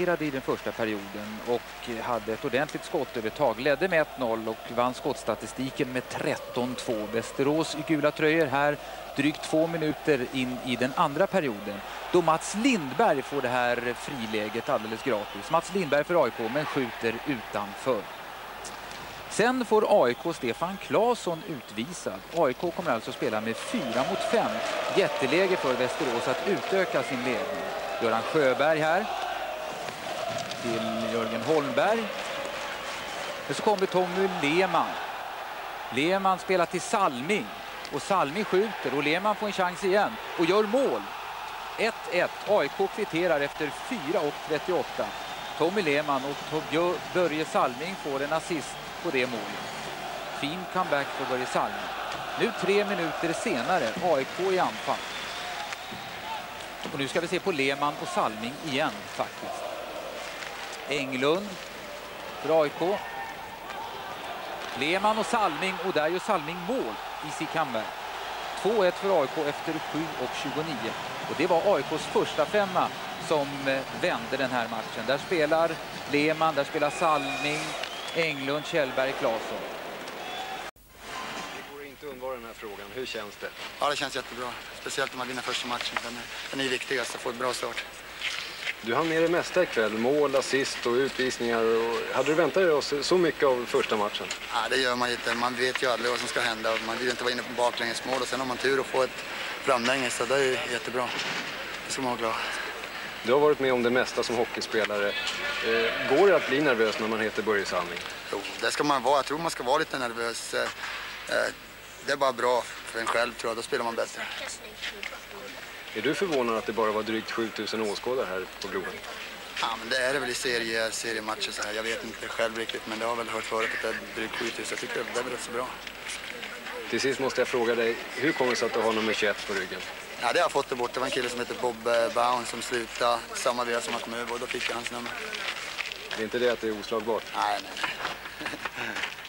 i den första perioden och hade ett ordentligt skottövertag. Ledde med 1-0 och vann skottstatistiken med 13-2. Västerås i gula tröjor här drygt två minuter in i den andra perioden då Mats Lindberg får det här friläget alldeles gratis. Mats Lindberg för AIK men skjuter utanför. Sen får AIK Stefan Claesson utvisad. AIK kommer alltså spela med 4 mot 5. Jätteläge för Västerås att utöka sin ledning. Göran Sjöberg här till Jörgen Holmberg. Men så kommer Tommy Lehmann. Lehmann spelar till Salming och Salming skjuter och Lehmann får en chans igen och gör mål. 1-1. AIK kvitterar efter 4.38. Tommy Lehmann och Börje Salming får en assist på det målet. Fin comeback för Börje Salming. Nu tre minuter senare, AIK i anfall. Och nu ska vi se på Lehmann och Salming igen faktiskt. Englund för AIK. Lehmann och Salming och där gör Salming mål i sitt comeback. 2-1 för AIK efter 7.29. Och det var AIKs första femma som eh, vände den här matchen. Där spelar Lehmann, där spelar Salming, Englund, Kjellberg, Claesson. Det går inte att undvara den här frågan. Hur känns det? Ja, det känns jättebra. Speciellt om man vinner första matchen. Den är, den är viktigast att få ett bra start. Du hann med det mesta ikväll. Mål, assist och utvisningar. Och hade du väntat dig så mycket av första matchen? Ja, det gör man inte. Man vet ju aldrig vad som ska hända. Man vill inte vara inne på baklängesmål och sen har man tur och få ett framlänges. Så det är jättebra. Det ska man vara glad. Du har varit med om det mesta som hockeyspelare. Eh, går det att bli nervös när man heter Börje Salming? Jo, det ska man vara. Jag tror man ska vara lite nervös. Eh, eh, det är bara bra för en själv tror jag. Då spelar man bättre. Är du förvånad att det bara var drygt 7000 åskådare här på Globen? Ja, men det är det väl i serie, seriematcher så här. Jag vet inte själv riktigt, men det har väl hört förut att det är drygt 7000. Jag tycker det är väl rätt så bra. Till sist måste jag fråga dig, hur kommer det sig att du har nummer 21 på ryggen? Ja, det har jag fått det bort. Det var en kille som heter Bob eh, Baun som slutade samma veva som han kom över och då fick jag hans nummer. Det är inte det att det är oslagbart? Nej, nej, nej.